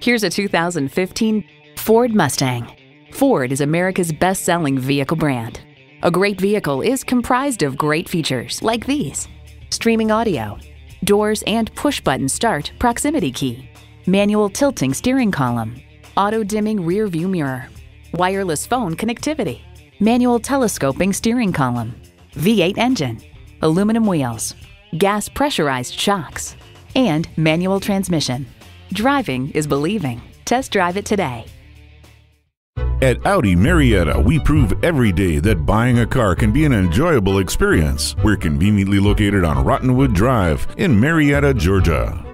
Here's a 2015 Ford Mustang. Ford is America's best selling vehicle brand. A great vehicle is comprised of great features like these streaming audio, doors and push button start proximity key, manual tilting steering column, auto dimming rear view mirror, wireless phone connectivity, manual telescoping steering column, V8 engine, aluminum wheels, gas pressurized shocks, and manual transmission. Driving is believing. Test drive it today. At Audi Marietta, we prove every day that buying a car can be an enjoyable experience. We're conveniently located on Rottenwood Drive in Marietta, Georgia.